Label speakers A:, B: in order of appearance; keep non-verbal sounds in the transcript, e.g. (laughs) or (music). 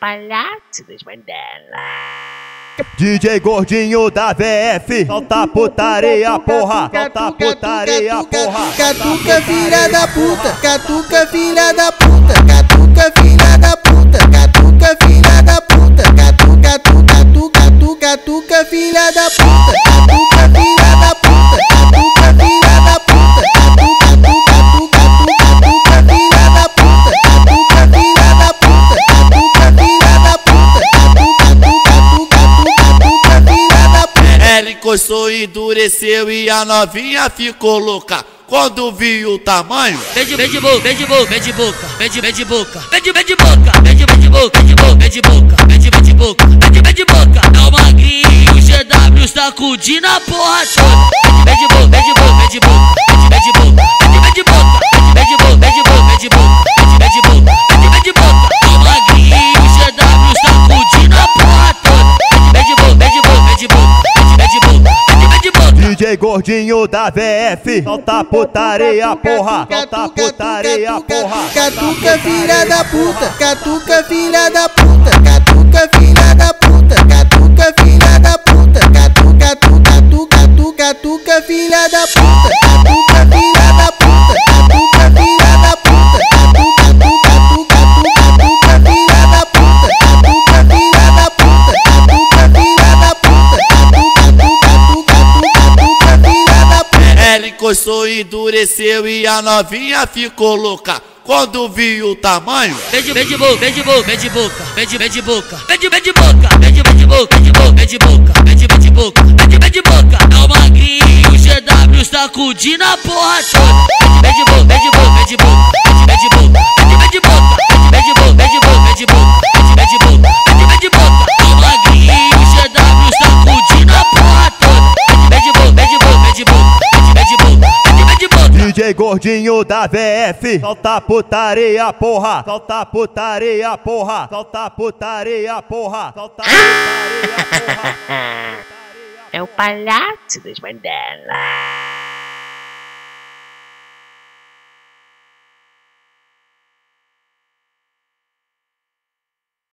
A: palhaço das Mandela.
B: DJ Gordinho da VF, solta putaria, porra, solta putaria, porra.
C: Catuca filha da puta, catuca filha da puta, catuca filha da puta, catuca filha da puta, catuca, catuca, catuca, catuca filha da puta,
D: Encostou, endureceu e a novinha ficou louca. Quando viu o tamanho,
E: Vem de, vem de boca, vem de boca, vem de boca, vem de, vem de boca, vem de, vem de boca, vem de, vem de boca, vem de boca, vem de boca, vem de, vem de boca, vem de, vem de boca. É o magrinho, o GW sacudindo a porra toda. Vem de, vem de boca, vem de boca, vem de boca, vem de, vem de boca, vem de, vem de boca,
B: DJ Gordinho da VF, solta putaria, porra, solta putaria, porra.
C: Catuca filha da puta, catuca filha da puta, catuca
D: encostou, endureceu e a novinha ficou louca. Quando viu o tamanho,
E: Vem de, vem de boca, vem de boca, vem de boca, vem de, vem de boca, vem de, vem de boca, vem de, vem de boca, vem de boca, boca, vem de, vem de boca, vem de, vem de boca. É o o GW sacudindo a porra toda. Vem de, vem de boca, boca, vem de boca,
B: Gordinho da VF, solta putaria, porra, solta putaria, porra, solta putaria, porra, solta putaria, porra. (laughs)
A: É o palhaço das Mandela.